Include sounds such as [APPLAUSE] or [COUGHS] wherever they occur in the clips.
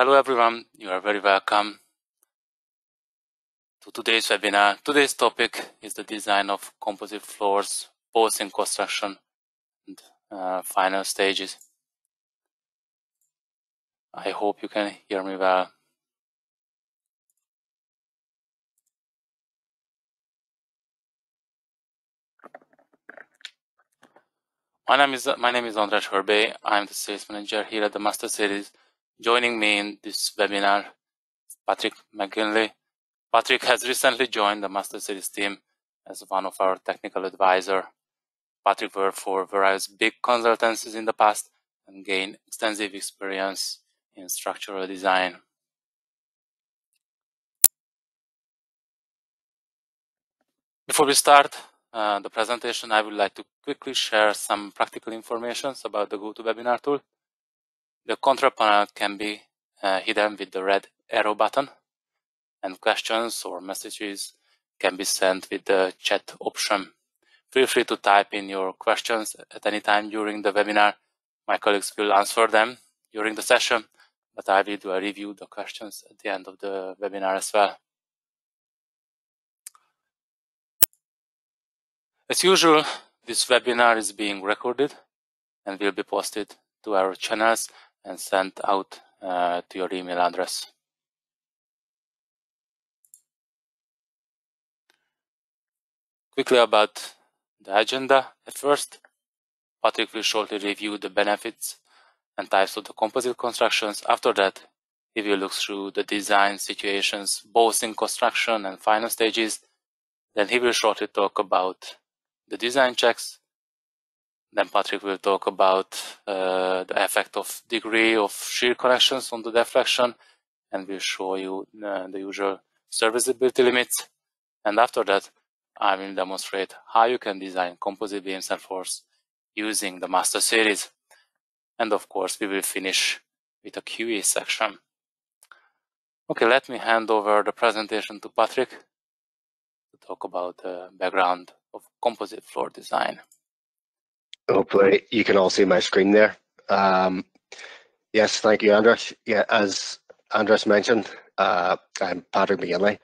Hello everyone, you are very welcome to today's webinar. Today's topic is the design of composite floors, both in construction and uh, final stages. I hope you can hear me well. My name is my name is András Hörbély. I'm the sales manager here at the Master Series. Joining me in this webinar, Patrick McGinley. Patrick has recently joined the Master Series team as one of our technical advisor. Patrick worked for various big consultancies in the past and gained extensive experience in structural design. Before we start, uh, the presentation, I would like to quickly share some practical information about the GoToWebinar tool. The control panel can be uh, hidden with the red arrow button, and questions or messages can be sent with the chat option. Feel free to type in your questions at any time during the webinar. My colleagues will answer them during the session, but I will do a review the questions at the end of the webinar as well. As usual, this webinar is being recorded and will be posted to our channels and sent out uh, to your email address. Quickly about the agenda. At first, Patrick will shortly review the benefits and types of the composite constructions. After that, he will look through the design situations, both in construction and final stages. Then he will shortly talk about the design checks. Then Patrick will talk about uh, the effect of degree of shear connections on the deflection, and we'll show you uh, the usual serviceability limits. And after that, I will demonstrate how you can design composite beams and floors using the master series. And of course, we will finish with a QA section. Okay, let me hand over the presentation to Patrick to talk about the background of composite floor design. Hopefully you can all see my screen there. Um, yes, thank you, Andras. Yeah, as Andras mentioned, uh, I'm Patrick McGinley.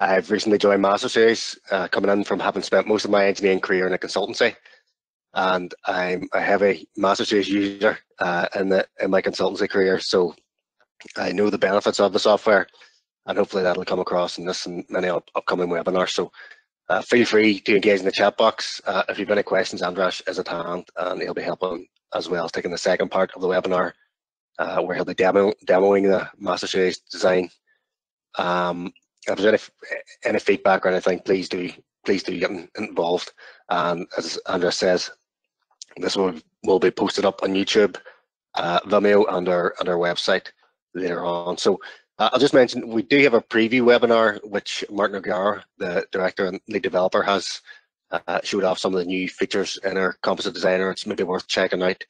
I've recently joined Master Series, uh, coming in from having spent most of my engineering career in a consultancy. And I'm a heavy Master Series user uh, in, the, in my consultancy career, so I know the benefits of the software, and hopefully that'll come across in this and many up upcoming webinars. So uh, feel free to engage in the chat box. Uh, if you've any questions, Andras is at hand and he'll be helping as well, as taking the second part of the webinar uh, where he'll be demo demoing the Master Series design. Um, if there's any, any feedback or anything, please do please do get involved. And as Andras says, this will, will be posted up on YouTube, uh, Vimeo, and our, and our website later on. So uh, I'll just mention we do have a preview webinar which Martin O'Gara, the director and lead developer, has uh, showed off some of the new features in our composite designer. It's maybe worth checking out.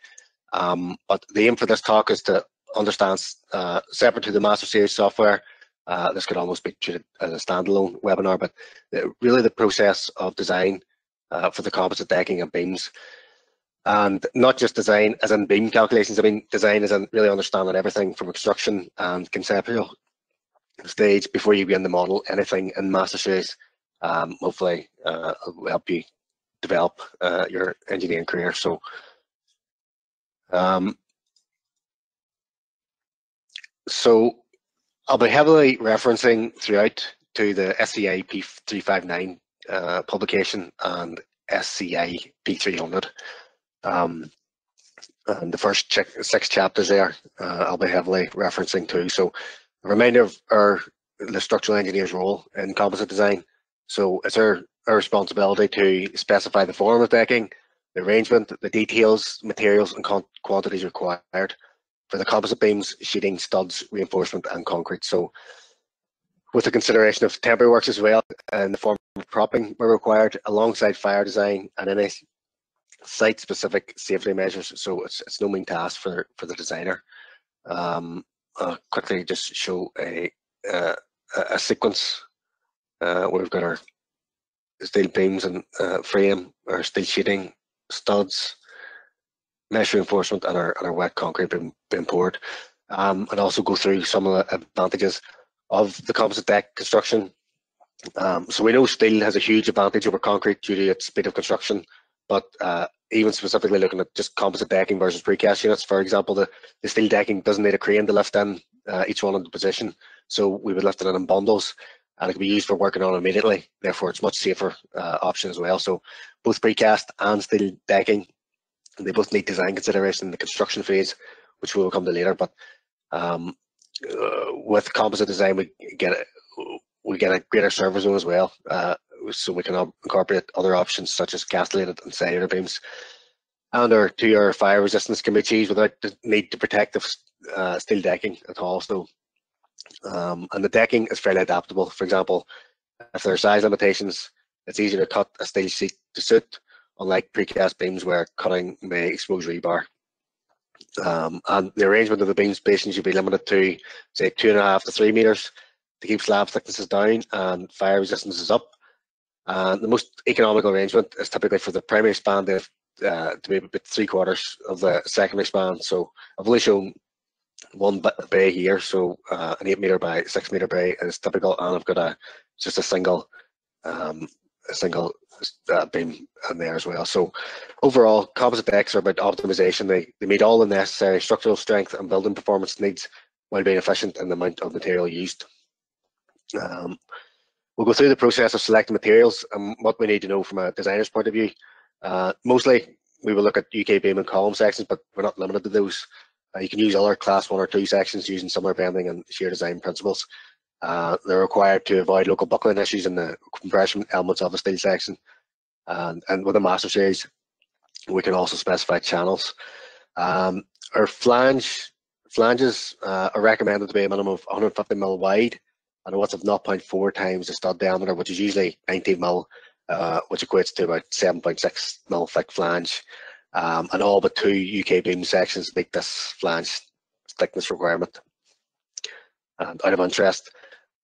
Um, but the aim for this talk is to understand uh, separate to the Master Series software. Uh, this could almost be treated as a standalone webinar, but really the process of design uh, for the composite decking and beams and not just design as in beam calculations. I mean, design is in really understanding everything from construction and conceptual stage before you begin the model anything in master series. Um, hopefully, uh, will help you develop uh, your engineering career. So, um, so I'll be heavily referencing throughout to the SCI P359 uh, publication and SCI P300. Um, and the first six chapters there, uh, I'll be heavily referencing too. So a reminder of our the structural engineer's role in composite design. So it's our, our responsibility to specify the form of decking, the arrangement, the details, materials and quantities required for the composite beams, sheeting, studs, reinforcement and concrete. So with the consideration of temporary works as well and the form of propping were required alongside fire design and any site-specific safety measures, so it's, it's no mean task for, for the designer. Um, I'll quickly just show a, uh, a sequence uh, where we've got our steel beams and uh, frame, our steel sheeting, studs, mesh reinforcement, and our, and our wet concrete being, being poured. um, and also go through some of the advantages of the composite deck construction. Um, so we know steel has a huge advantage over concrete due to its speed of construction, but uh, even specifically looking at just composite decking versus precast units, for example, the, the steel decking doesn't need a crane to lift in uh, each one in the position, so we would lift it in, in bundles and it can be used for working on immediately. Therefore, it's much safer uh, option as well. So both precast and steel decking, they both need design consideration in the construction phase, which we will come to later. But um, uh, with composite design, we get a, we get a greater service zone as well, uh, so we can incorporate other options such as castellated and cellular beams. And our two-year fire resistance can be achieved without the need to protect the uh, steel decking at all. So um, and the decking is fairly adaptable. For example, if there are size limitations, it's easier to cut a steel sheet to suit, unlike precast beams where cutting may expose rebar. Um, and the arrangement of the beam spacing should be limited to, say, two and a half to three meters to keep slab thicknesses down and fire resistance is up. And the most economical arrangement is typically for the primary span to, uh, to be about three quarters of the secondary span. So I've only shown one bay here, so uh, an eight meter by six meter bay is typical, and I've got a just a single um, a single uh, beam in there as well. So overall, composite decks are about optimization. They they meet all the necessary structural strength and building performance needs while being efficient in the amount of material used. Um, we'll go through the process of selecting materials and what we need to know from a designer's point of view. Uh, mostly, we will look at UK beam and column sections, but we're not limited to those. Uh, you can use other class one or two sections using similar bending and shear design principles. Uh, they're required to avoid local buckling issues in the compression elements of a steel section. And, and with a master series, we can also specify channels. Um, our flange flanges uh, are recommended to be a minimum of 150 mil wide and a width of 0.4 times the stud diameter, which is usually 19 mil, uh, which equates to about 7.6 mil thick flange um, and all but two UK beam sections meet this flange thickness requirement. And out of interest,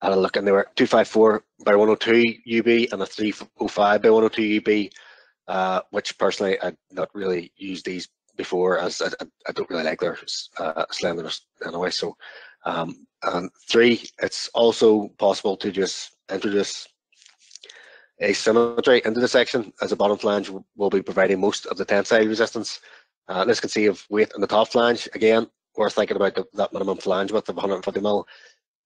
I had a look and they were 254 by 102 UB and a 305 by 102 UB, uh, which personally I'd not really used these before as I, I don't really like their uh, slenderness anyway. So, um, and three, it's also possible to just introduce asymmetry into the section as the bottom flange will be providing most of the tensile resistance. Uh, this can see of weight on the top flange. Again, we're thinking about the, that minimum flange width of 150 mil.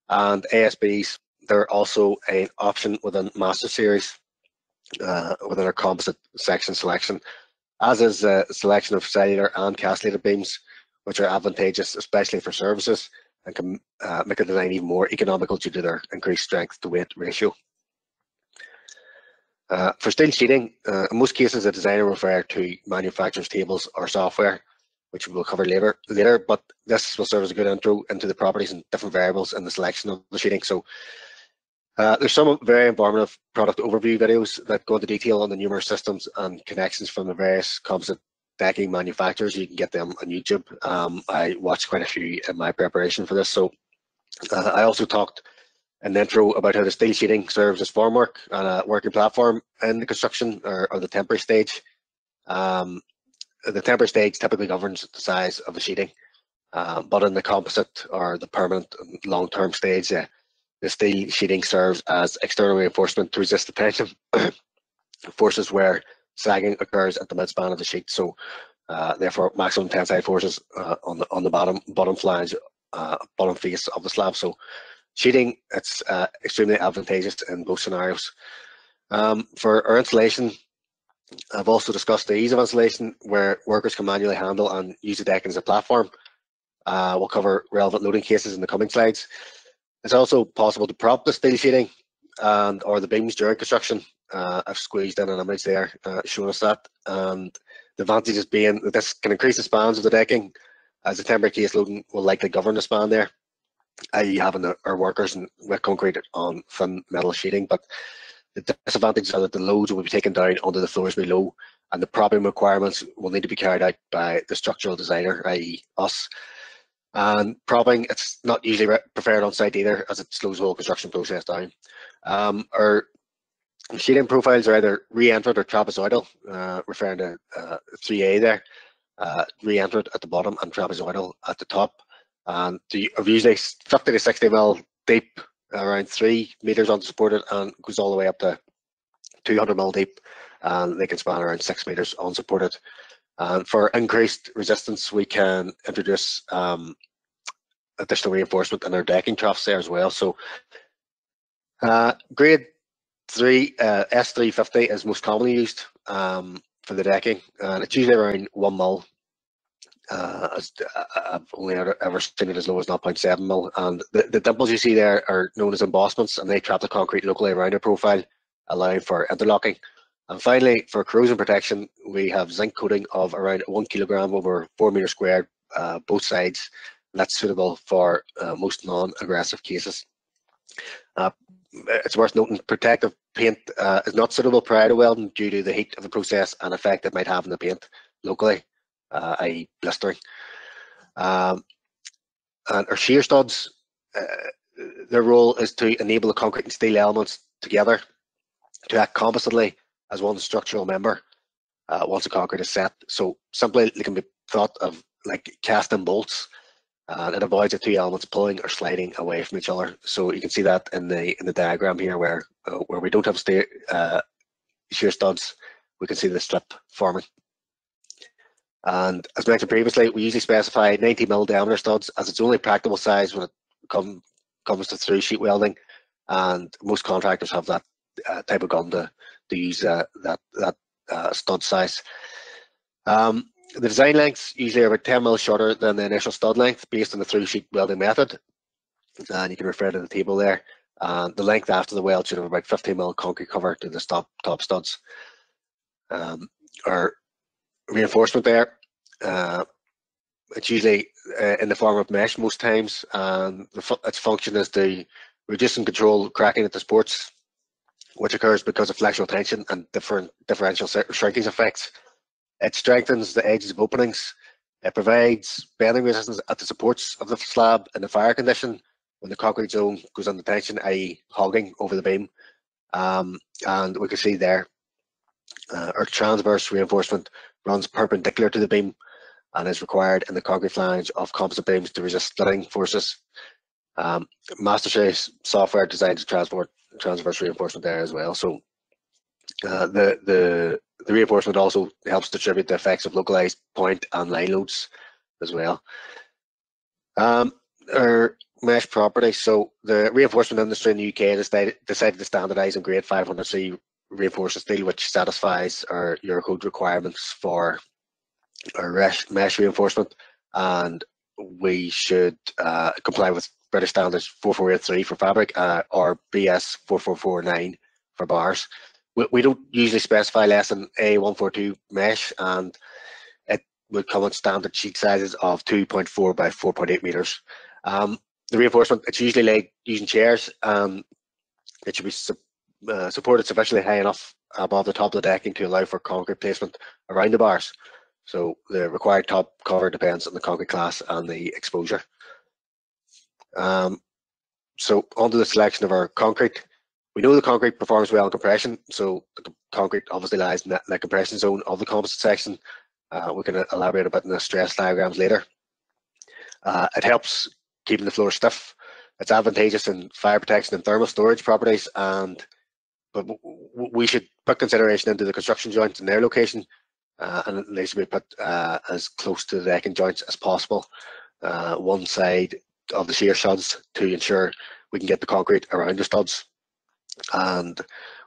And ASBs, they're also an option within Master Series uh, within our composite section selection, as is the selection of cellular and castellated beams, which are advantageous, especially for services, and can uh, make the design even more economical due to their increased strength to weight ratio. Uh, for steel sheeting, uh, in most cases, the designer will refer to manufacturer's tables or software, which we will cover later. Later, but this will serve as a good intro into the properties and different variables in the selection of the sheeting. So, uh, there's some very informative product overview videos that go into detail on the numerous systems and connections from the various composite decking manufacturers. You can get them on YouTube. Um, I watched quite a few in my preparation for this. So, uh, I also talked an intro about how the steel sheeting serves as formwork and a working platform in the construction or, or the temporary stage. Um, the temporary stage typically governs the size of the sheeting, uh, but in the composite or the permanent long-term stage, uh, the steel sheeting serves as external reinforcement to resist the tension [COUGHS] forces where sagging occurs at the midspan of the sheet. So, uh, therefore, maximum tensile forces uh, on the on the bottom bottom flange, uh, bottom face of the slab. So, Sheeting, it's uh, extremely advantageous in both scenarios. Um, for our installation, I've also discussed the ease of installation where workers can manually handle and use the decking as a platform. Uh, we'll cover relevant loading cases in the coming slides. It's also possible to prop the steel sheeting and or the beams during construction. Uh, I've squeezed in an image there uh, showing us that. And the advantage is being that this can increase the spans of the decking as the temporary case loading will likely govern the span there i.e. having our workers in wet concrete on thin metal sheeting, but the disadvantages are that the loads will be taken down onto the floors below and the propping requirements will need to be carried out by the structural designer, i.e. us. And propping, it's not usually preferred on site either as it slows the whole construction process down. Um, our sheeting profiles are either re-entrant or trapezoidal, uh, referring to uh, 3A there, uh, re-entrant at the bottom and trapezoidal at the top. And the, usually 50 to 60 mil deep, around three meters unsupported, and goes all the way up to 200 mil deep, and they can span around six meters unsupported. And for increased resistance, we can introduce um, additional reinforcement in our decking troughs there as well. So uh, grade three uh, S350 is most commonly used um, for the decking, and it's usually around one mil. Uh, as, uh, I've only ever, seen it as low as 0.7 mil, and the, the dimples you see there are known as embossments, and they trap the concrete locally around the profile, allowing for interlocking. And finally, for corrosion protection, we have zinc coating of around one kilogram over four meter squared, uh, both sides. That's suitable for uh, most non-aggressive cases. Uh, it's worth noting protective paint uh, is not suitable prior to welding due to the heat of the process and effect it might have on the paint locally, uh, i.e. blistering. Um, and our shear studs, uh, their role is to enable the concrete and steel elements together to act compositely as one structural member uh, once the concrete is set. So simply they can be thought of like casting bolts and it avoids the two elements pulling or sliding away from each other. So you can see that in the in the diagram here where uh, where we don't have uh, shear studs, we can see the strip forming. And as mentioned previously, we usually specify 90 mil diameter studs as it's only practical size when it come, comes to through sheet welding. And most contractors have that uh, type of gun to, to use uh, that, that uh, stud size. Um, the design lengths usually are about 10 mil shorter than the initial stud length based on the through sheet welding method. And you can refer to the table there. And the length after the weld should have about 15 mil concrete cover to the top, top studs. Um, our reinforcement there, uh, it's usually uh, in the form of mesh most times. And the, its function is to reduce and control cracking at the supports, which occurs because of flexural tension and different differential shrinkage effects. It strengthens the edges of openings. It provides bending resistance at the supports of the slab in the fire condition when the concrete zone goes under tension, i.e. hogging over the beam. Um, and we can see there uh, our transverse reinforcement runs perpendicular to the beam and is required in the concrete flange of composite beams to resist splitting forces. Um, MasterShape software designed to transport transverse reinforcement there as well. So uh, the the the reinforcement also helps distribute the effects of localized point and line loads as well. Um, our mesh property. So the reinforcement industry in the UK decided, decided to standardise on grade 500C reinforced steel, which satisfies our Eurocode requirements for our mesh reinforcement, and we should uh, comply with British standards 4483 for fabric uh, or BS 4449 for bars we, we don't usually specify less than A142 mesh and it would come in standard sheet sizes of 2.4 by 4.8 meters. Um, the reinforcement, it's usually laid using chairs. Um, it should be su uh, supported sufficiently high enough above the top of the decking to allow for concrete placement around the bars. So the required top cover depends on the concrete class and the exposure. Um, so onto the selection of our concrete. We know the concrete performs well in compression, so the concrete obviously lies in the compression zone of the composite section. Uh, we can elaborate a bit in the stress diagrams later. Uh, it helps keeping the floor stiff. It's advantageous in fire protection and thermal storage properties, and but we should put consideration into the construction joints and their location, uh, and they should be put uh, as close to the decking joints as possible, uh, one side of the shear studs to ensure we can get the concrete around the studs and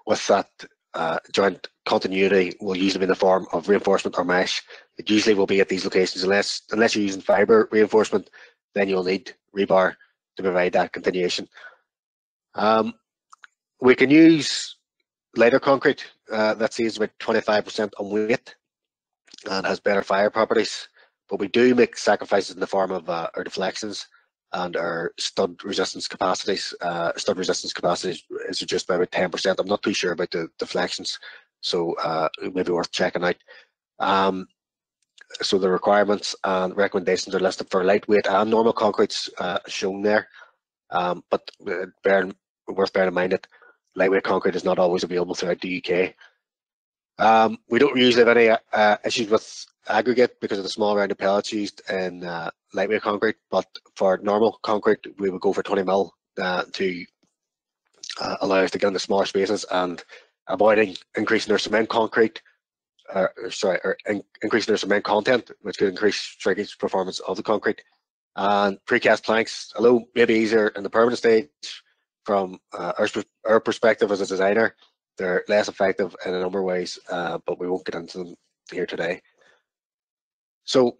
with that uh, joint continuity will usually be in the form of reinforcement or mesh. It usually will be at these locations unless unless you're using fibre reinforcement, then you'll need rebar to provide that continuation. Um, we can use lighter concrete uh, that saves about 25% on weight and has better fire properties, but we do make sacrifices in the form of uh, our deflections and our stud resistance capacities. Uh, stud resistance capacity is reduced by about 10%. I'm not too sure about the deflections, so uh, it may be worth checking out. Um, so the requirements and recommendations are listed for lightweight and normal concretes uh, shown there. Um, but uh, bear, worth bearing in mind that lightweight concrete is not always available throughout the UK. Um, we don't usually have any uh, issues with aggregate because of the small rounded pellets used in uh, lightweight concrete, but for normal concrete, we would go for 20 mil uh, to uh, allow us to get into smaller spaces and avoiding increasing our cement concrete, sorry, or in, increasing our cement content, which could increase shrinkage performance of the concrete. And precast planks, although maybe easier in the permanent stage, from uh, our, our perspective as a designer, they're less effective in a number of ways, uh, but we won't get into them here today. So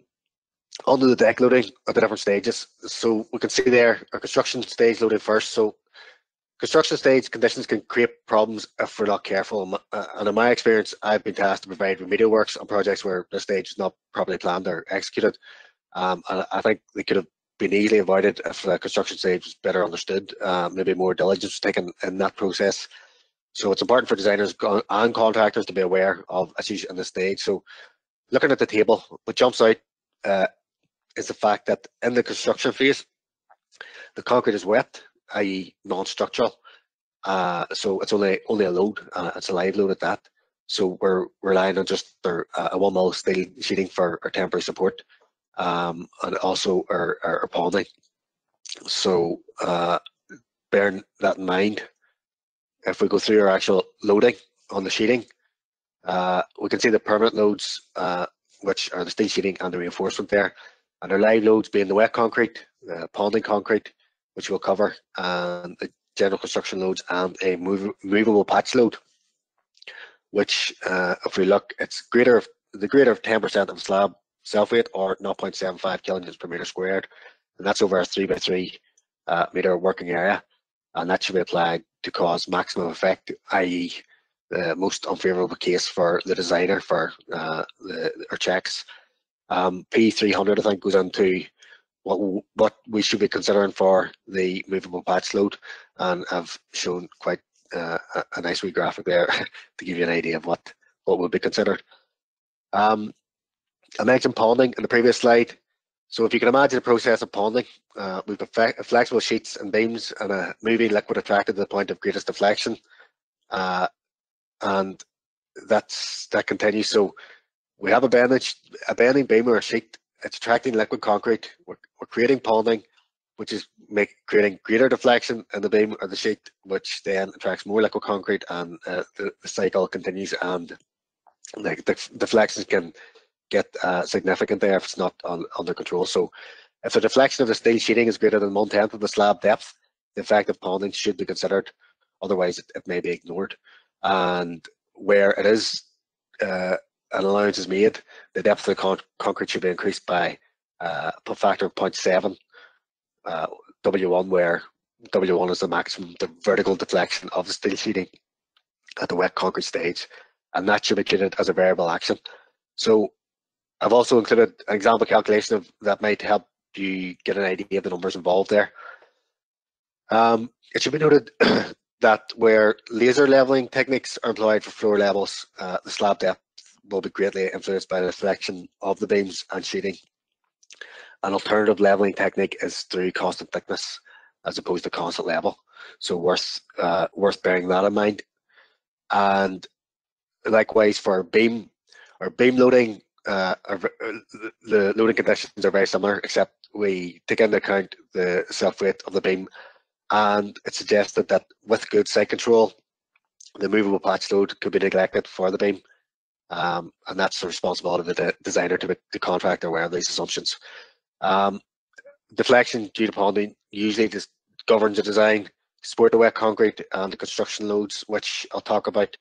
onto the deck loading at the different stages. So we can see there our construction stage loaded first. So construction stage conditions can create problems if we're not careful. Uh, and in my experience, I've been tasked to provide remedial works on projects where the stage is not properly planned or executed. Um, and I think they could have been easily avoided if the construction stage was better understood, uh, maybe more diligence taken in that process. So it's important for designers and contractors to be aware of issues in the stage. So looking at the table, what jumps out uh, is the fact that in the construction phase, the concrete is wet, i.e. non-structural. Uh, so it's only only a load, uh, it's a live load at that. So we're relying on just our, uh, a one mil steel sheeting for our temporary support um, and also our, our, our. So uh, bearing that in mind, if we go through our actual loading on the sheeting, uh, we can see the permanent loads, uh, which are the steel sheeting and the reinforcement there, and our live loads being the wet concrete, the ponding concrete, which we'll cover, and the general construction loads and a move, movable patch load, which uh, if we look, it's greater of, the greater of 10% of slab self weight or 0.75 kilonewtons per meter squared, and that's over a three by three uh, meter working area, and that should be applied to cause maximum effect, i.e. the most unfavorable case for the designer for uh, the, our checks. Um, P300 I think goes into what what we should be considering for the movable patch load and I've shown quite uh, a, a, nice wee graphic there [LAUGHS] to give you an idea of what what would be considered. Um, I mentioned ponding in the previous slide. So if you can imagine the process of ponding, uh, we've got flexible sheets and beams and a moving liquid attracted to the point of greatest deflection. Uh, and that's that continues. So we have a bending, a bending beam or a sheet. It's attracting liquid concrete. We're, we're creating ponding, which is make creating greater deflection in the beam or the sheet, which then attracts more liquid concrete, and uh, the, the, cycle continues. And like the deflections can get uh, significant there if it's not on, under control. So if the deflection of the steel sheeting is greater than one tenth of the slab depth, the effect of ponding should be considered. Otherwise, it, it may be ignored. And where it is uh, an allowance is made, the depth of the con concrete should be increased by uh, a factor of 0.7 uh, W1, where W1 is the maximum, the vertical deflection of the steel sheeting at the wet concrete stage, and that should be treated as a variable action. So I've also included an example calculation of that might help you get an idea of the numbers involved there. Um, it should be noted [CLEARS THROAT] that where laser leveling techniques are employed for floor levels, uh, the slab depth will be greatly influenced by the selection of the beams and sheeting. An alternative leveling technique is through constant thickness as opposed to constant level. So worth uh, worth bearing that in mind. And likewise for beam or beam loading, uh, are, uh, the loading conditions are very similar, except we take into account the self weight of the beam, and it suggested that with good site control, the movable patch load could be neglected for the beam, um, and that's the responsibility of the designer to make the contractor aware of these assumptions. Um, deflection due to ponding usually just governs the design, support the wet concrete and the construction loads, which I'll talk about.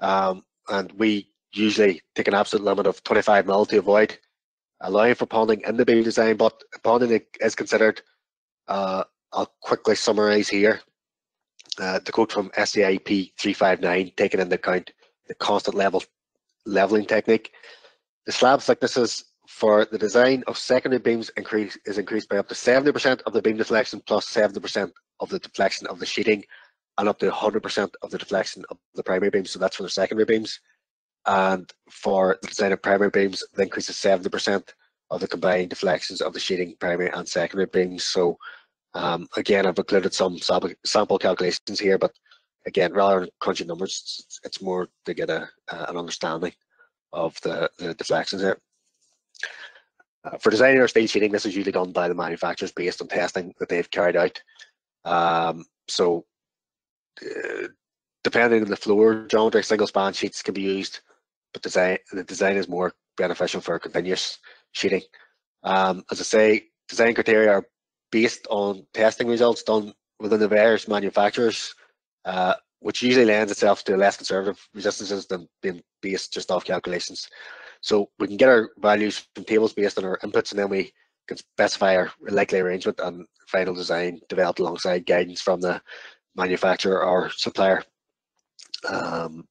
Um, and we usually take an absolute limit of 25 mil to avoid allowing for ponding in the beam design, but ponding is considered. Uh, I'll quickly summarize here. Uh, the quote from SCI P359, taking into account the constant level leveling technique. The slab thicknesses for the design of secondary beams increase is increased by up to 70% of the beam deflection plus 70% of the deflection of the sheeting and up to 100% of the deflection of the primary beams. So that's for the secondary beams and for the design of primary beams, the increase is 70% of the combined deflections of the sheeting primary and secondary beams. So um, again, I've included some sample calculations here, but again, rather than crunching numbers, it's, more to get a, uh, an understanding of the, the deflections here. Uh, for designing or steel sheeting, this is usually done by the manufacturers based on testing that they've carried out. Um, so, uh, depending on the floor geometry, single span sheets can be used, but design the design is more beneficial for continuous sheeting. Um, as I say, design criteria are based on testing results done within the various manufacturers, uh, which usually lends itself to less conservative resistances than being based just off calculations. So we can get our values from tables based on our inputs, and then we can specify our likely arrangement and final design developed alongside guidance from the manufacturer or supplier. Um,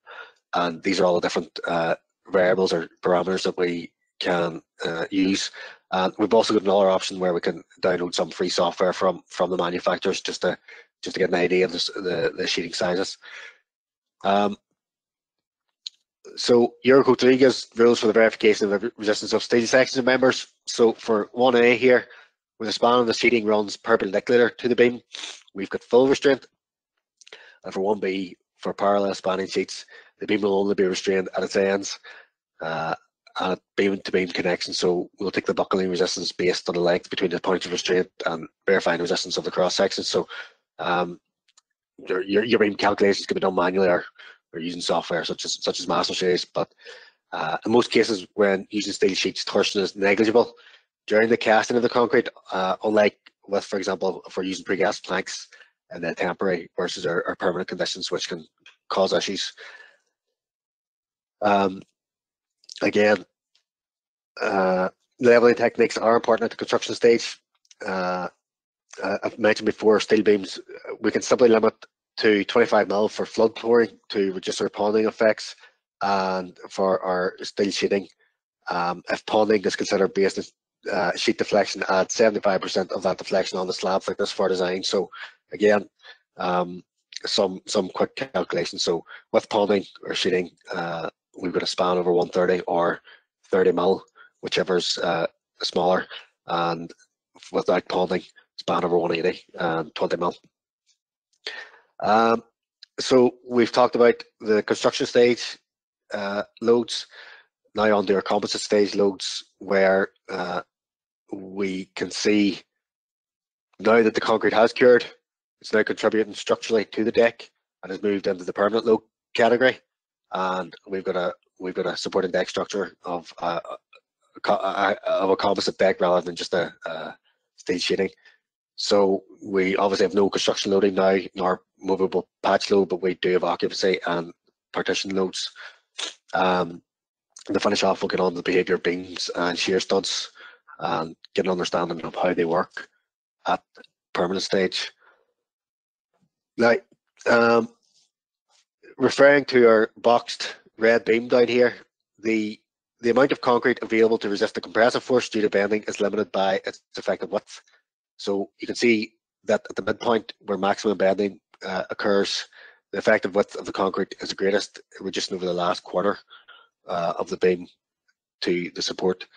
and these are all the different uh, variables or parameters that we can uh, use. And we've also got another option where we can download some free software from from the manufacturers just to just to get an idea of the the sheeting sizes. Um, so Eurocode 3 gives rules for the verification of the resistance of steel sections members. So for 1A here, where the span of the sheeting runs perpendicular to the beam, we've got full restraint. And for 1B, for parallel spanning sheets, the beam will only be restrained at its ends uh, and beam to beam connection. So we'll take the buckling resistance based on the length between the points of restraint and verifying resistance of the cross section. So um, your, your, your beam calculations can be done manually or or using software such as such as MasterShape. But uh, in most cases, when using steel sheets, torsion is negligible during the casting of the concrete, uh, unlike with, for example, if we're using precast planks and then temporary versus our, our, permanent conditions, which can cause issues. Um, again, uh, leveling techniques are important at the construction stage. Uh, uh I've mentioned before, steel beams, we can simply limit to 25 mil for flood pouring to reduce our ponding effects and for our steel sheeting. Um, if ponding is considered based uh, sheet deflection, add 75% of that deflection on the slab like this for design. So again, um, some some quick calculations. So with ponding or sheeting, uh, we've got a span over 130 or 30 mil, whichever's uh, smaller, and without ponding, span over 180 and 20 mil. Um, so we've talked about the construction stage uh, loads. Now on to our composite stage loads, where uh, we can see now that the concrete has cured, it's now contributing structurally to the deck and has moved into the permanent load category. And we've got a we've got a supporting deck structure of uh, of a composite deck rather than just a, a steel sheeting. So we obviously have no construction loading now, nor movable patch load, but we do have occupancy and partition loads. Um, to finish off, we'll get on the behaviour beams and shear studs and get an understanding of how they work at permanent stage. Now, um, referring to our boxed red beam down here, the the amount of concrete available to resist the compressive force due to bending is limited by its effective width. So you can see that at the midpoint where maximum bending uh, occurs, the effective width of the concrete is the greatest, reducing over the last quarter uh, of the beam to the support.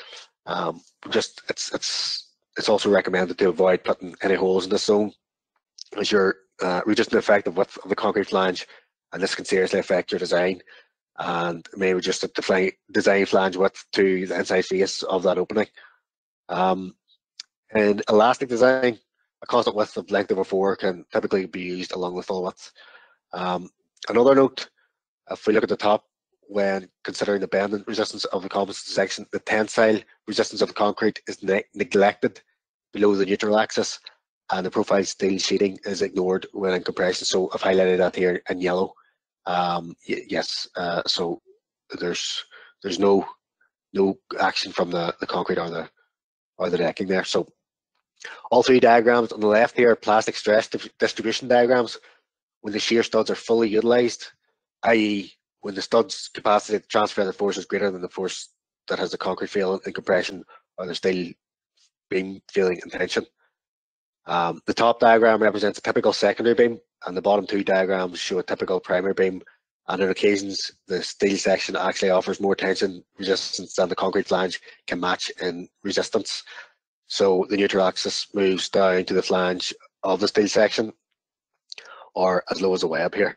Um, just it's it's it's also recommended to avoid putting any holes in this zone as you're uh, reducing the effective width of the concrete flange, and this can seriously affect your design and may reduce the design flange width to the inside face of that opening. Um, in elastic design, a constant width of length over four can typically be used along with full width. Um, another note, if we look at the top, when considering the bending resistance of the composite section, the tensile resistance of the concrete is ne neglected below the neutral axis, and the profile steel sheeting is ignored when in compression. So I've highlighted that here in yellow. Um, yes, uh, so there's there's no no action from the, the concrete or the or the decking there. So all three diagrams on the left here are plastic stress distribution diagrams when the shear studs are fully utilized, i.e. when the stud's capacity to transfer the force is greater than the force that has the concrete failing in compression or the steel beam failing in tension. Um, the top diagram represents a typical secondary beam and the bottom two diagrams show a typical primary beam and on occasions the steel section actually offers more tension resistance than the concrete flange can match in resistance. So the neutral axis moves down to the flange of the steel section or as low as a web here.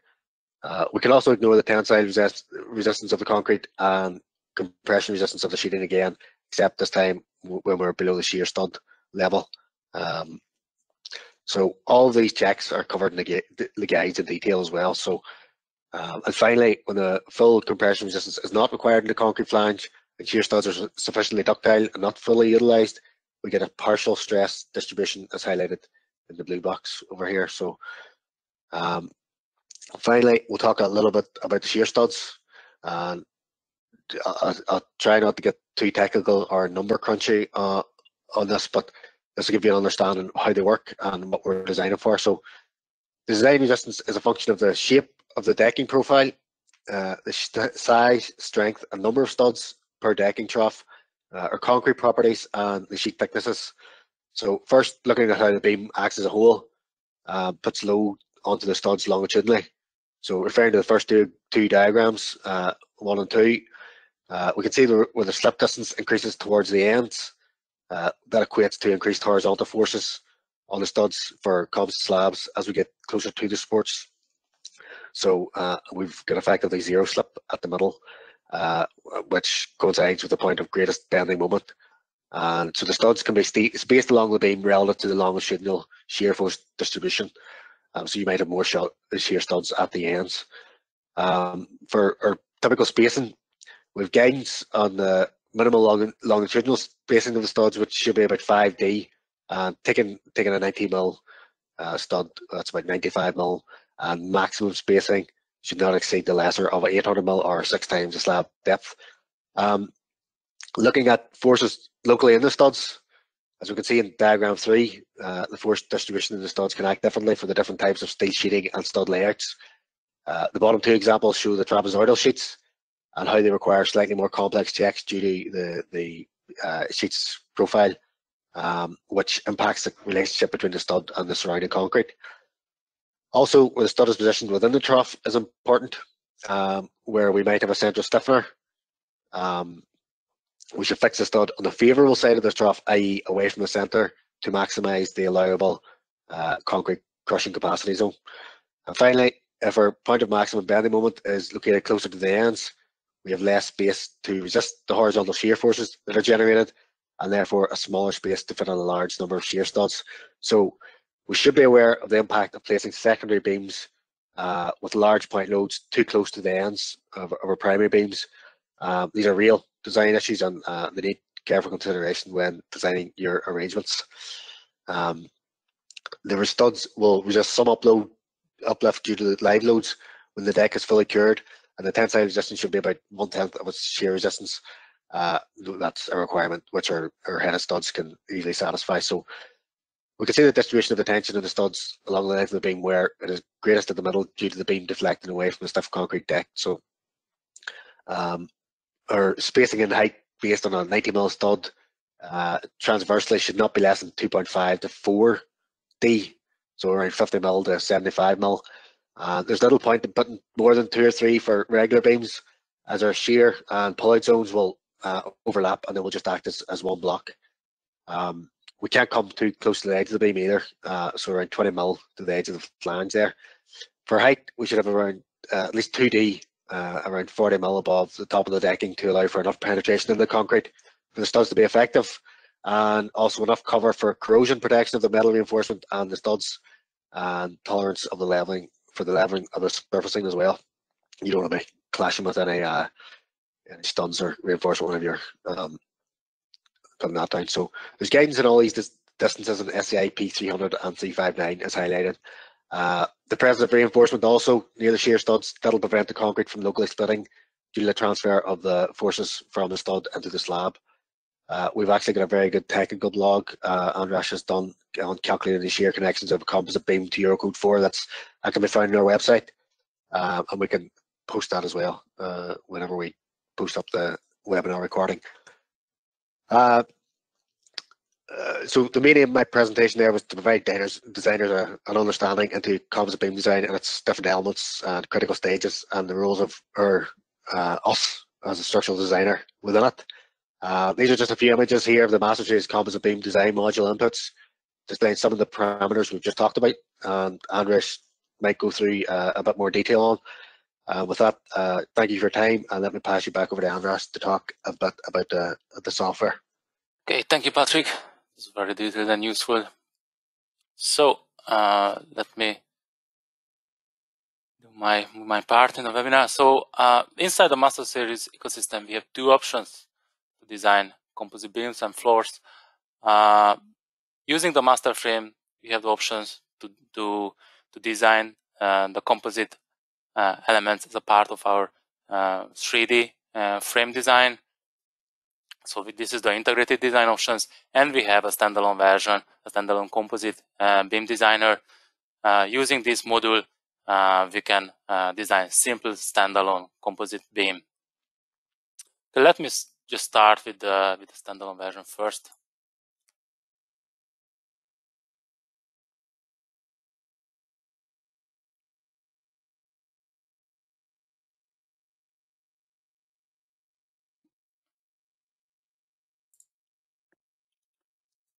Uh, we can also ignore the tensile resist resistance of the concrete and compression resistance of the sheeting again, except this time when we're below the shear stud level. Um, so all these checks are covered in the, the guides in detail as well. So, um, and finally, when the full compression resistance is not required in the concrete flange and shear studs are sufficiently ductile and not fully utilized, we get a partial stress distribution as highlighted in the blue box over here. So um, finally, we'll talk a little bit about the shear studs. And I'll, I'll try not to get too technical or number crunchy uh, on this, but just to give you an understanding of how they work and what we're designing for. So the design resistance is a function of the shape of the decking profile, uh, the size, strength, and number of studs per decking trough, uh, or concrete properties and the sheet thicknesses. So first, looking at how the beam acts as a whole, uh, puts load onto the studs longitudinally. So referring to the first two, two diagrams, uh, one and two, uh, we can see the, where the slip distance increases towards the ends. Uh, that equates to increased horizontal forces on the studs for composite slabs as we get closer to the supports. So uh, we've got effectively zero slip at the middle, uh, which coincides with the point of greatest bending moment. And so the studs can be spaced along the beam relative to the longitudinal shear force distribution. Um, so you might have more shear studs at the ends. Um, for our typical spacing, we have guidance on the minimal long, longitudinal spacing of the studs, which should be about 5D. And taking taking a 90 mil uh, stud, that's about 95 mil, and maximum spacing should not exceed the lesser of 800 mil or six times the slab depth. Um, looking at forces locally in the studs, as we can see in diagram three, uh, the force distribution in the studs can act differently for the different types of steel sheeting and stud layouts. Uh, the bottom two examples show the trapezoidal sheets and how they require slightly more complex checks due to the, the uh, sheet's profile, um, which impacts the relationship between the stud and the surrounding concrete. Also, where the stud is positioned within the trough is important, um, where we might have a central stiffener. Um, we should fix the stud on the favourable side of the trough, i.e. away from the centre, to maximise the allowable uh, concrete crushing capacity zone. And finally, if our point of maximum bending moment is located closer to the ends, we have less space to resist the horizontal shear forces that are generated, and therefore a smaller space to fit on a large number of shear studs. So we should be aware of the impact of placing secondary beams uh, with large point loads too close to the ends of, of our primary beams. Um, these are real design issues and uh, they need careful consideration when designing your arrangements. Um, the studs will resist some upload uplift due to live loads when the deck is fully cured and the tensile resistance should be about one tenth of its shear resistance. Uh, that's a requirement which our, our head of studs can easily satisfy. So we can see the distribution of the tension of the studs along the length of the beam where it is greatest at the middle due to the beam deflecting away from the stiff concrete deck. So um, our spacing in height based on a 90 mil stud uh, transversely should not be less than 2.5 to 4 D, so around 50 mil to 75 mil. Uh, there's little point in putting more than two or three for regular beams, as our shear and pull-out zones will uh, overlap and they will just act as, as one block. Um, we can't come too close to the edge of the beam either, uh, so around 20 mil to the edge of the flange there. For height, we should have around uh, at least 2D, uh, around 40 mil above the top of the decking to allow for enough penetration in the concrete for the studs to be effective, and also enough cover for corrosion protection of the metal reinforcement and the studs, and tolerance of the leveling for the leveling of the surfacing as well. You don't want to be clashing with any uh, any studs or reinforcement whenever you're um, putting that down. So there's guidance in all these dis distances in SCI P300 and C59 as highlighted. Uh, the presence of reinforcement also near the shear studs that'll prevent the concrete from locally splitting due to the transfer of the forces from the stud into the slab. Uh, we've actually got a very good technical blog uh, Andras has done on calculating the shear connections of a composite beam to Eurocode 4. That's that can be found on our website, uh, and we can post that as well uh, whenever we post up the webinar recording. Uh, uh, so the main aim of my presentation there was to provide designers, designers a, an understanding into composite beam design and its different elements and critical stages and the roles of our us as a structural designer within it. Uh, these are just a few images here of the Master Series composite beam design module inputs, displaying some of the parameters we've just talked about, and Andras might go through uh, a bit more detail on. Uh, with that, uh, thank you for your time, and let me pass you back over to Andras to talk a bit about the, the software. Okay, thank you, Patrick. It's very detailed and useful. So uh, let me do my my part in the webinar. So uh, inside the master series ecosystem, we have two options design composite beams and floors. Uh, using the master frame, we have the options to to to design uh, the composite uh, elements as a part of our 3D uh, frame design. So this is the integrated design options, and we have a standalone version, a standalone composite beam designer. using this module, we can design simple standalone composite beam. So let me just start with the with the standalone version first.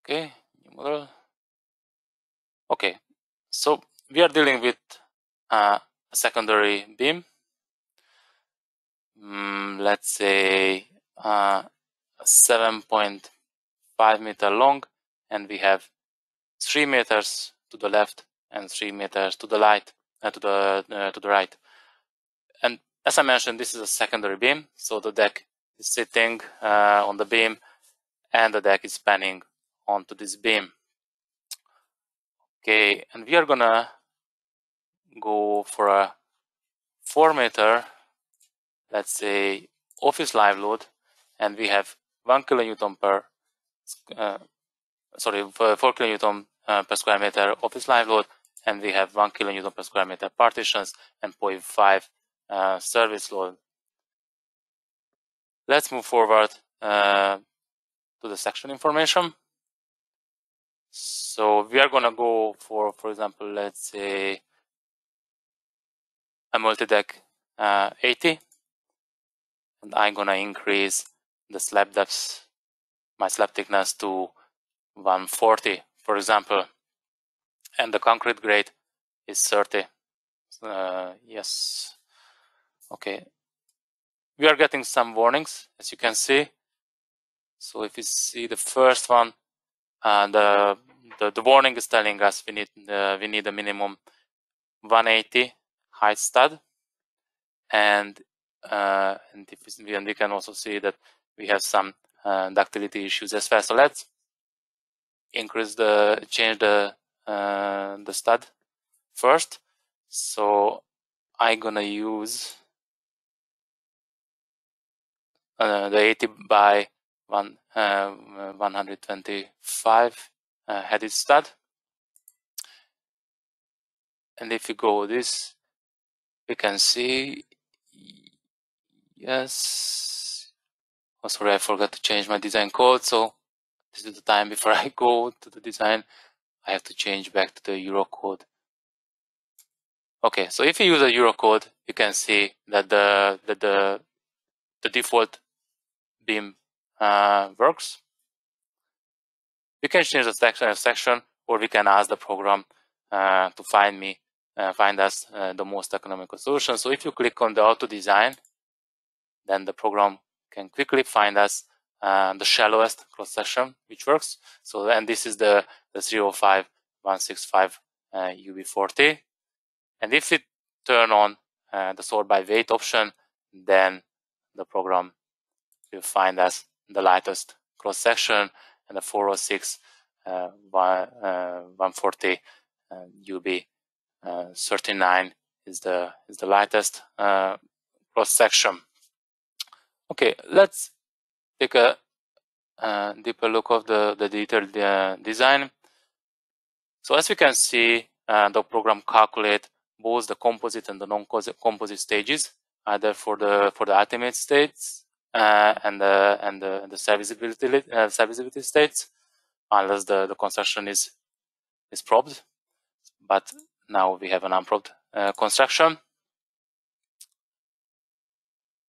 Okay, new model. Okay, so we are dealing with uh, a secondary beam. Mm, let's say 7.5 meter long, and we have three meters to the left and three meters to the light uh, to the uh, to the right. And as I mentioned, this is a secondary beam, so the deck is sitting uh, on the beam, and the deck is spanning onto this beam. Okay, and we are gonna go for a four meter, let's say office live load, and we have one kilonewton per, uh, sorry, four kilonewton uh, per square meter office live load, and we have one kilonewton per square meter partitions and 0.5 uh, service load. Let's move forward uh, to the section information. So we are gonna go for, for example, let's say a multi-deck uh, 80, and I'm gonna increase the slab depth, my slab thickness to 140, for example, and the concrete grade is 30. Uh, yes, okay. We are getting some warnings, as you can see. So if you see the first one, uh, the, the, the warning is telling us we need uh, we need a minimum 180 height stud, and uh, and, we, and we can also see that we have some uh, ductility issues as well. So let's increase the change the uh, the stud first. So I'm gonna use uh, the 80 by one, uh, 125 uh, headed stud. And if you go this, you can see, yes, oh sorry, I forgot to change my design code. So this is the time before [LAUGHS] I go to the design, I have to change back to the Euro code. Okay, so if you use a Euro code, you can see that the, that the, the default beam uh, works. We can change the section, section or we can ask the program uh, to find me, uh, find us uh, the most economical solution. So if you click on the auto design, then the program can quickly find us uh, the shallowest cross section, which works. So, and this is the, the 305 UB40. Uh, and if we turn on the sort by weight option, then the program will find us the lightest cross section and the 406 uh, uh, 140 uh, UB uh, 39 is the is the lightest uh, cross section. Okay, let's take a deeper look of the the detailed uh, design. So as we can see, the program calculate both the composite and the non-composite stages, either for the for the ultimate states uh, and the and the, the serviceability uh, serviceability states, unless the, the construction is is propped. But now we have an unpropped uh, construction.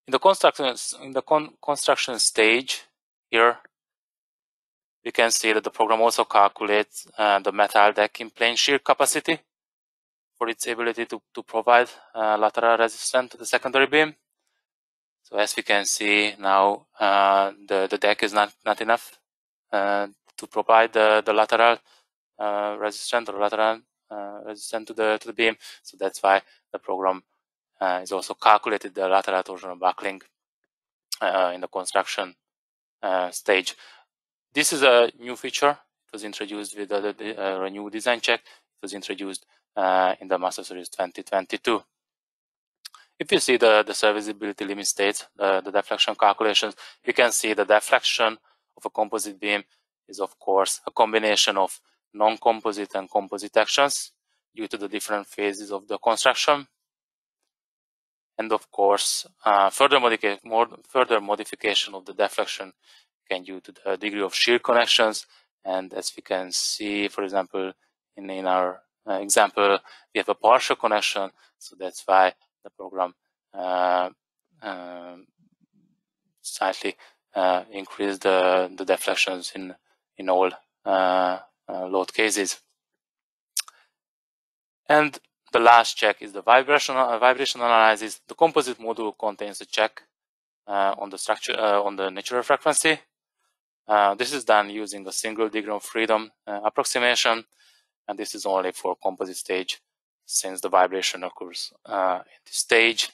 In the construction in the con construction stage here, we can see that the program also calculates uh, the metal deck in plane shear capacity for its ability to, to provide uh, lateral resistance to the secondary beam. So as we can see now, uh, the, the deck is not, not enough uh, to provide the, the lateral uh, resistance or lateral uh, resistance to the, to the beam. So that's why the program uh, is also calculated the lateral torsional buckling in the construction stage. This is a new feature. It was introduced with the, the uh, new design check. It was introduced uh, in the Master Series 2022. If you see the, the serviceability limit states, the, the deflection calculations, you can see the deflection of a composite beam is of course a combination of non-composite and composite actions due to the different phases of the construction. And of course, uh, further, more, further modification of the deflection can due to the degree of shear connections. And as we can see, for example, in, in our uh, example, we have a partial connection. So that's why the program uh, uh, slightly uh, increased the, the deflections in, in all uh, uh, load cases. And the last check is the vibration, vibration analysis. The composite module contains a check on the structure, on the natural frequency uh, this is done using a single degree of freedom uh, approximation, and this is only for composite stage since the vibration occurs uh, in this stage.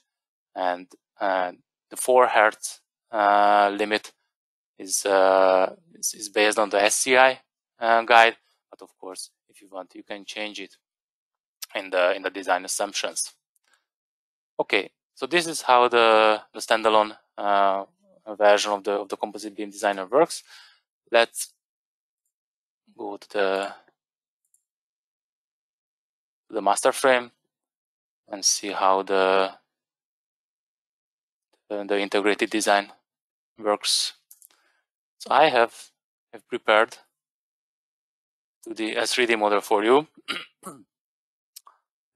And uh, the 4 hertz uh, limit is, is, based on the SCI guide, but of course, if you want, you can change it in the, in the design assumptions. Okay, so this is how the, the standalone uh, version of the of the composite beam designer works. Let's go to the the master frame and see how the the, integrated design works. So I have, have prepared to the a 3D model for you. [CLEARS THROAT]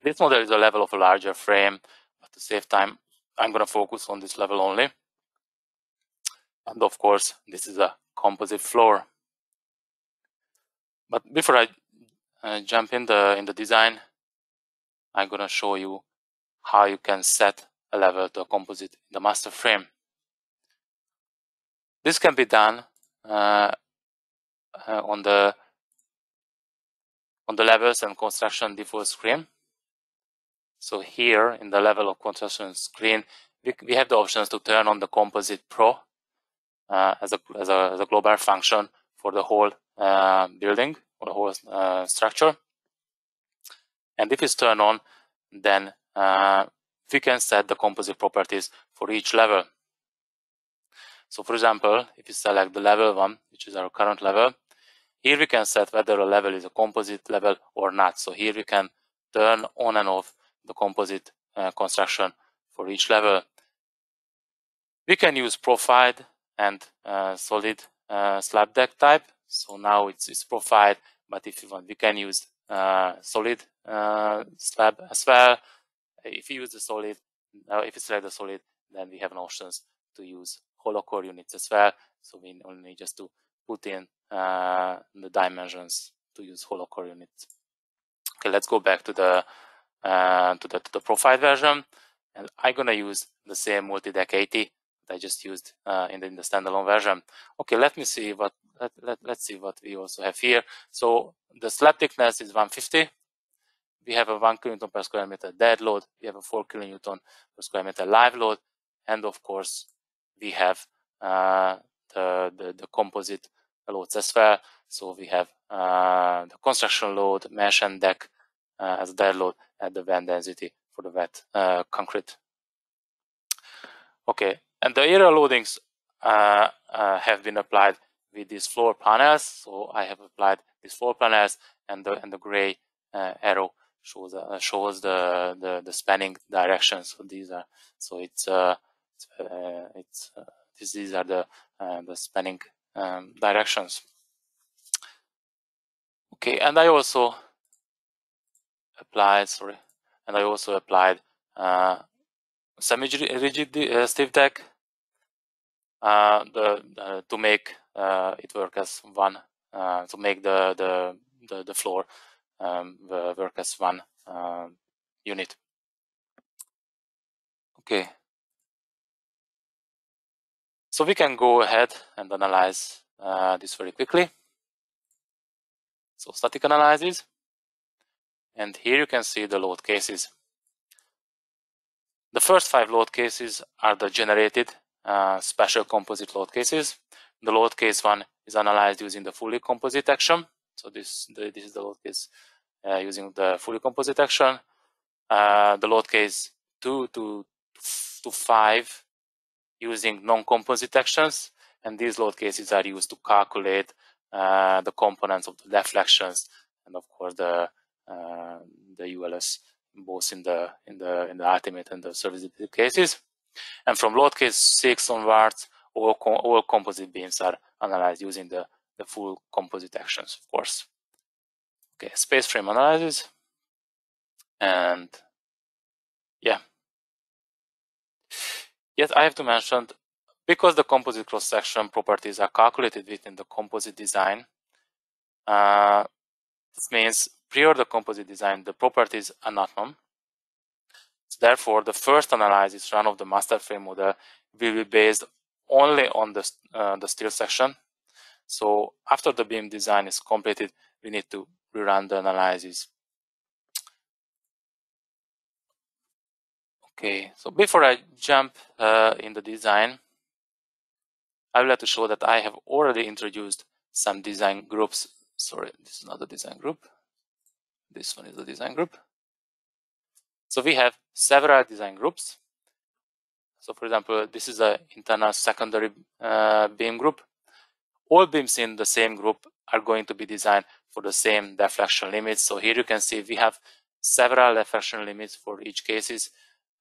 this model is a level of a larger frame, but to save time, I'm going to focus on this level only. And of course, this is a composite floor. But before I uh, jump in the in the design, I'm gonna show you how you can set a level to a composite in the master frame. This can be done uh, uh, on the on the levels and construction default screen. So here in the level of construction screen, we, we have the options to turn on the composite pro uh, as, a, as, a, as a global function for the whole uh, building or the whole uh, structure. And if it's turned on, then we can set the composite properties for each level. So for example, if you select the level one, which is our current level, here we can set whether a level is a composite level or not. So here we can turn on and off the composite uh, construction for each level. We can use profiled and uh, solid uh, slab deck type. So now it's, it's profiled, but if you want, we can use uh, solid slab as well. If you use the solid, if you select the solid, then we have an options to use hollow core units as well. So we only need just to put in uh, the dimensions to use hollow core units. Okay, let's go back to the uh, to the to the profile version, and I'm gonna use the same multi-deck 80 that I just used uh, in, the, in, the, standalone version. Okay, let me see what let, let, let's see what we also have here. So the slab thickness is 150. We have a 1 kilonewton per square meter dead load. We have a 4 kilonewton per square meter live load. And of course, we have uh, the, the, the, composite loads as well. So we have uh, the construction load, mesh and deck as a dead load at the van density for the wet uh, concrete. Okay, and the area loadings uh, uh, have been applied with these floor panels. So I have applied these floor panels, and the and the gray uh, arrow shows uh, shows the, the the spanning directions. So these are so it's uh, it's uh, this, these are the the spanning um, directions. Okay, and I also applied sorry, and I also applied uh, semi-rigid uh, stiff deck uh, the, uh, to make uh, it work as one, to make the, the, the, the floor um, work as one unit. Okay. So we can go ahead and analyze uh, this very quickly. So static analysis. And here you can see the load cases. The first five load cases are the generated uh, special composite load cases. The load case one is analyzed using the fully composite action. So this, the, this is the load case uh, using the fully composite action. Uh, the load case two to, to five using non-composite actions. And these load cases are used to calculate uh, the components of the deflections and of course the the ULS both in the in the in the ultimate and the serviceability cases. And from load case six onwards, all, all composite beams are analyzed using the, the full composite actions, of course. Okay, space frame analysis. And yeah. Yet I have to mention, because the composite cross-section properties are calculated within the composite design, uh, this means prior the composite design, the properties are not known. Therefore, the first analysis run of the master frame model will be based only on the, uh, the steel section. So after the beam design is completed, we need to rerun the analysis. Okay, so before I jump uh, in the design, I would like to show that I have already introduced some design groups. Sorry, this is not the design group. This one is the design group. So we have several design groups. So for example, this is an internal secondary uh, beam group. All beams in the same group are going to be designed for the same deflection limits. So here you can see we have several deflection limits for each cases.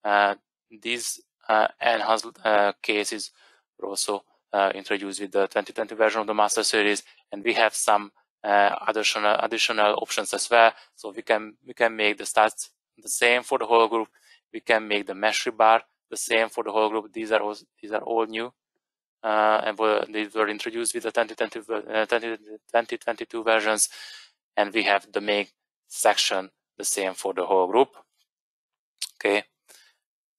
Uh, these uh, enhanced uh, cases were also uh, introduced with the 2020 version of the master series, and we have some additional additional options as well. So we can we can make the studs the same for the whole group. We can make the mesh rebar the same for the whole group. These are all, these are all new. Uh, and were, these were introduced with the 2020, uh, 2022 versions. And we have the make section the same for the whole group. Okay.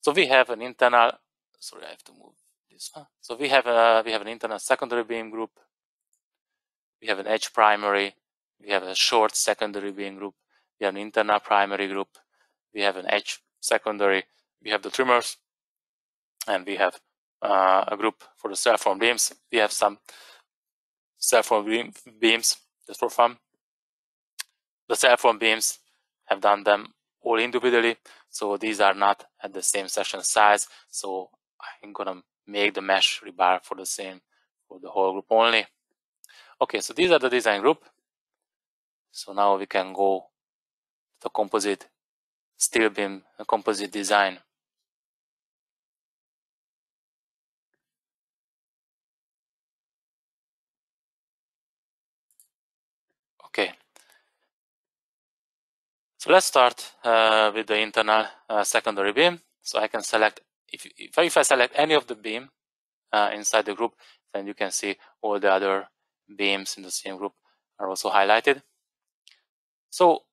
So we have an internal, sorry, I have to move this one. So we have a, we have an internal secondary beam group. We have an edge primary. We have a short secondary beam group. We have an internal primary group. We have an edge secondary. We have the trimmers and we have uh, a group for the self-formed beams. We have some self-formed beam, beams just for fun. The self-formed beams have done them all individually, so these are not at the same section size. So I'm gonna make the mesh rebar for the same for the whole group only. Okay, so these are the design group. So now we can go to the composite steel beam composite design. Okay. So let's start uh, with the internal uh, secondary beam. So I can select, if, if, if I select any of the beam uh, inside the group, then you can see all the other beams in the same group are also highlighted. So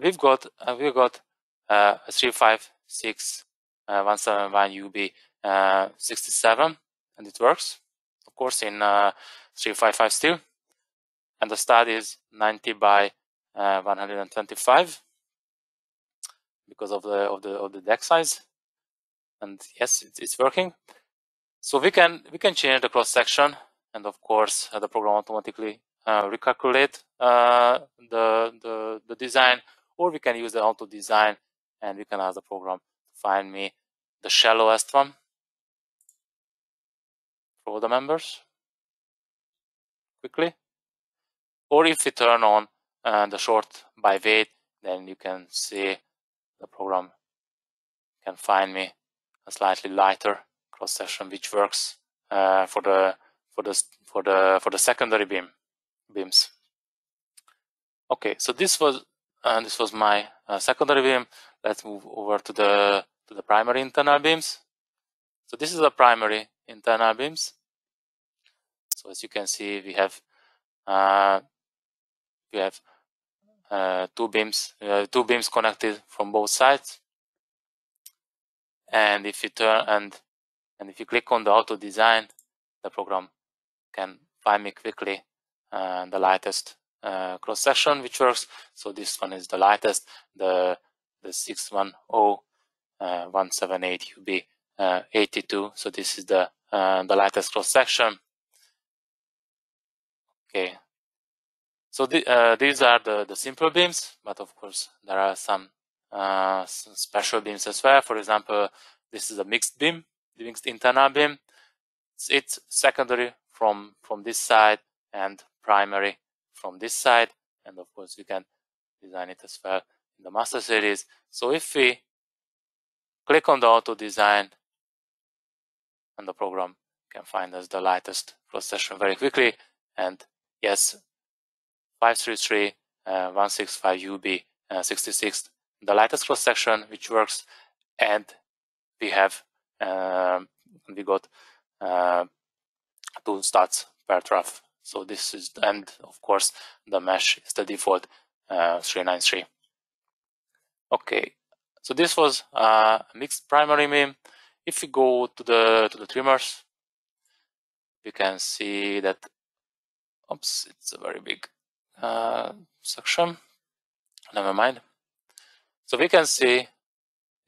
we've got, uh, we've got uh, 356 uh, 171 UB uh, 67 and it works. Of course in uh, 355 steel and the stud is 90 by uh, 125 because of the of the of the deck size. And yes it's, it's working. So we can we can change the cross section and of course uh, the program automatically uh, recalculate uh, the, the the design or we can use the auto design and we can ask the program to find me the shallowest one for all the members quickly. Or if we turn on the short by weight, then you can see the program can find me a slightly lighter cross section which works uh, for the for the for the for the secondary beam beams. Okay, so this was uh, this was my uh, secondary beam. Let's move over to the to the primary internal beams. So this is the primary internal beams. So as you can see, we have uh, we have uh, two beams, uh, two beams connected from both sides. and if you turn and and if you click on the auto design, the program can find me quickly uh, the lightest uh, cross section which works. So this one is the lightest, the the 610 uh, 178 UB uh, 82. So this is the uh, the lightest cross section. Okay. So the, these are the, the simple beams, but of course there are some, some special beams as well. For example, this is a mixed beam, the mixed internal beam. It's, it's secondary from from this side and primary from this side. And of course, we can design it as well in the master series. So if we click on the auto design and the program can find us the lightest cross section very quickly. And yes, 533, uh, 165 UB, uh, 66, the lightest cross section which works. And we have, um, we got uh, two studs per trough. So this is, and of course, the mesh is the default uh, 393. Okay, so this was uh, a mixed primary beam. If we go to the to the trimmers, we can see that, oops, it's a very big uh, section. Never mind. So we can see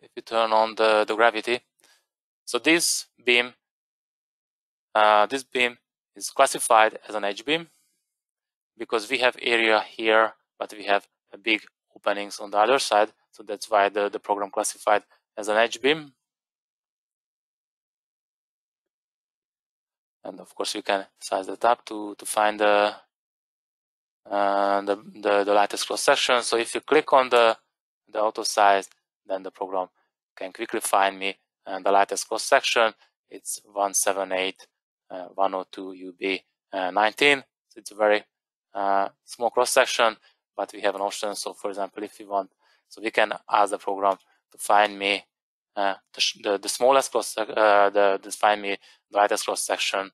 if we turn on the, the gravity. So this beam, uh, this beam is classified as an edge beam because we have area here, but we have big openings on the other side. So that's why the, the program classified as an edge beam. And of course, you can size that up to, to find the, uh, the, the, the lightest cross section. So if you click on the, the auto size, then the program can quickly find me and the lightest cross section. It's 178 uh, 102 UB uh, 19. So it's a very uh, small cross section, but we have an option. So for example, if we want, so we can ask the program to find me uh, the, the, the, smallest cross, uh, the, the find me the cross section,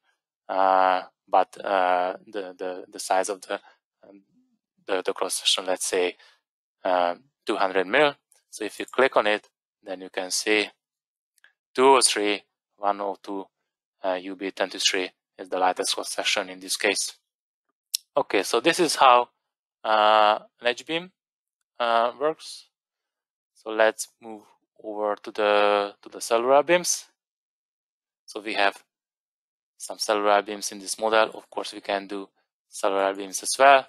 uh, but the, the, the size of the, um, the, the cross section, let's say 200 mil. So if you click on it, then you can see 203, 102, uh, UB23 is the lightest cross section in this case. Okay, so this is how uh, an edge beam uh, works. So let's move over to the to the cellular beams. So we have some cellular beams in this model. Of course, we can do cellular beams as well.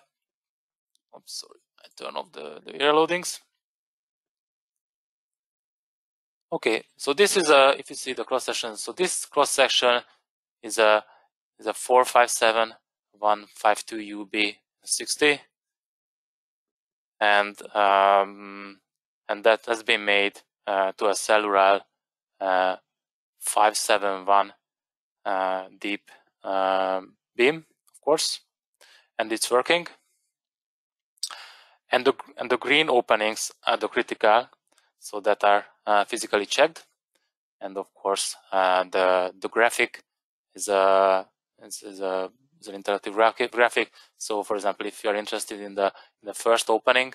Oops, sorry, I turn off the, the air loadings. Okay, so this is a, if you see the cross section, so this cross section is a is a 457 152 UB 60, and um, and that has been made uh, to a cellular uh, 571 uh, deep um, beam, of course, and it's working. And the and the green openings are the critical so that are uh, physically checked. And of course, uh, the the graphic is a is, is a is an interactive graphic. So, for example, if you are interested in the in the first opening,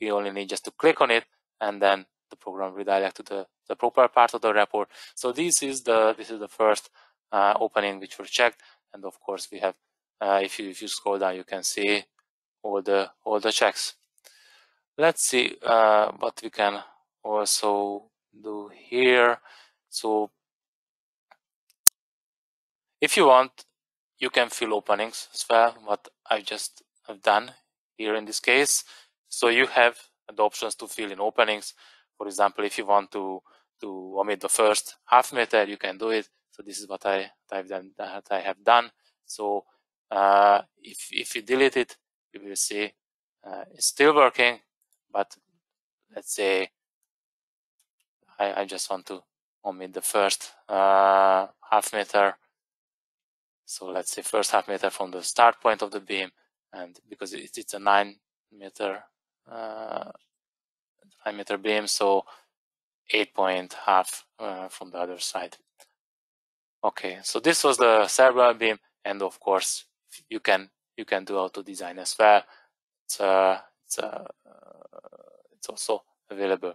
you only need just to click on it, and then the program redirect to the the proper part of the report. So this is the this is the first uh, opening which were checked, and of course we have. Uh, if you if you scroll down, you can see all the all the checks. Let's see uh, what we can also do here. So if you want, you can fill openings as well, what I just have done here in this case. So you have the options to fill in openings. For example, if you want to to omit the first half meter, you can do it. So this is what I I've done that I have done. So uh, if if you delete it, you will see uh, it's still working, but let's say I, I just want to omit the first uh, half meter. So let's say first half meter from the start point of the beam, and because it, it's a nine meter uh, nine meter beam, so eight point half uh, from the other side. Okay, so this was the cellular beam, and of course you can you can do auto design as well. It's a it's a it's also available.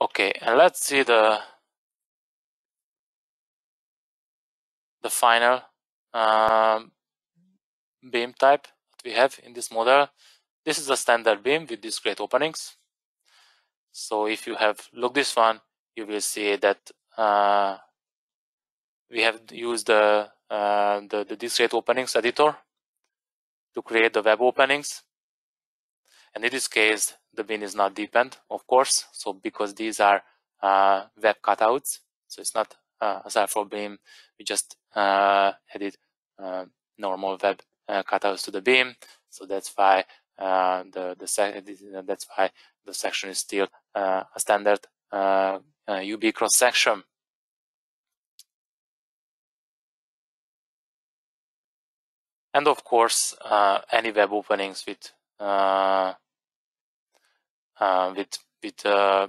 Okay, and let's see the the final um, beam type that we have in this model. This is a standard beam with discrete openings. So if you have looked this one, you will see that uh, we have used the, uh, the, the discrete openings editor to create the web openings. And in this case, the bin is not deepened, of course. So because these are uh, web cutouts, so it's not uh, a cell beam, we just uh, added uh, normal web uh, cutouts to the beam. So that's why uh, the the that's why the section is still a standard UB cross section. And of course uh, any web openings with uh, uh, with with uh,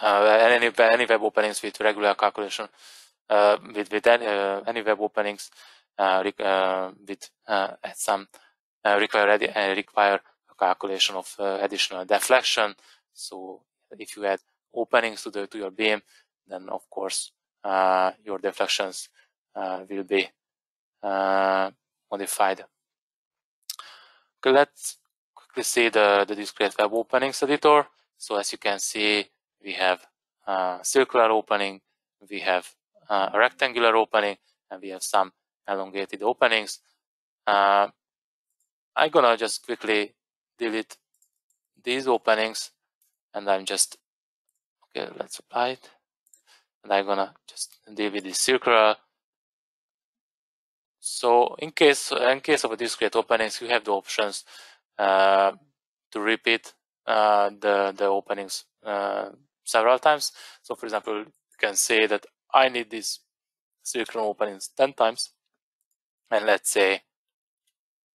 uh, any any web openings with regular calculation uh, with with any, any web openings with at some require require calculation of additional deflection. So if you add openings to the to your beam, then of course your deflections will be uh, modified. Okay, let's quickly see the, the discrete web openings editor. So as you can see, we have a circular opening, we have a rectangular opening, and we have some elongated openings. Uh, I'm gonna just quickly delete these openings and I'm just, okay, let's apply it. And I'm gonna just deal with the circular so in case in case of a discrete openings, you have the options uh, to repeat uh, the the openings uh, several times. So for example, you can say that I need these circular openings 10 times, and let's say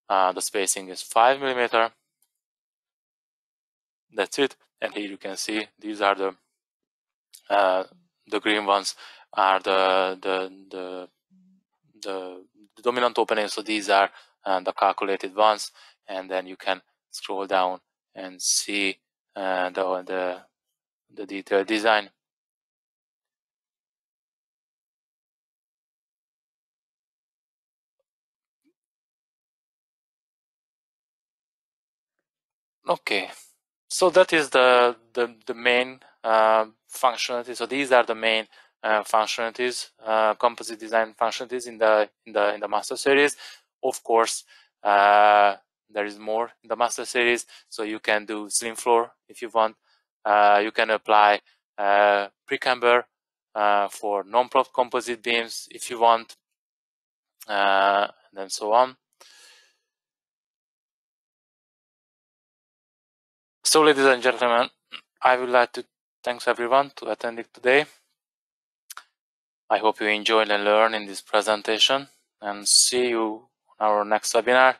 uh, the spacing is five millimeter. That's it. And here you can see these are the uh, the green ones are the the the the the dominant opening. So these are uh, the calculated ones, and then you can scroll down and see uh, the, the the detailed design. Okay, so that is the the, the main uh, functionality. So these are the main functionalities, uh, composite design functionalities in the in the in the master series. Of course, uh, there is more in the master series, so you can do slim floor if you want. Uh, you can apply uh, precamber uh, for non-prop composite beams if you want, and so on. So, ladies and gentlemen, I would like to thanks everyone to attending today. I hope you enjoyed and learned in this presentation and see you on our next webinar.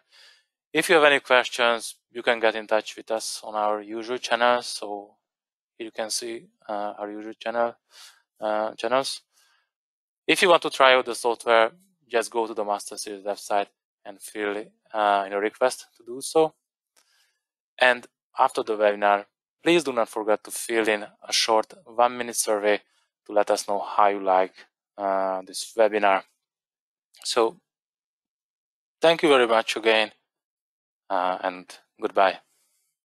If you have any questions, you can get in touch with us on our usual channels. So you can see uh, our usual channel uh, channels. If you want to try out the software, just go to the Master Series website and fill uh, in a request to do so. And after the webinar, please do not forget to fill in a short one minute survey to let us know how you like uh, this webinar. So thank you very much again uh, and goodbye.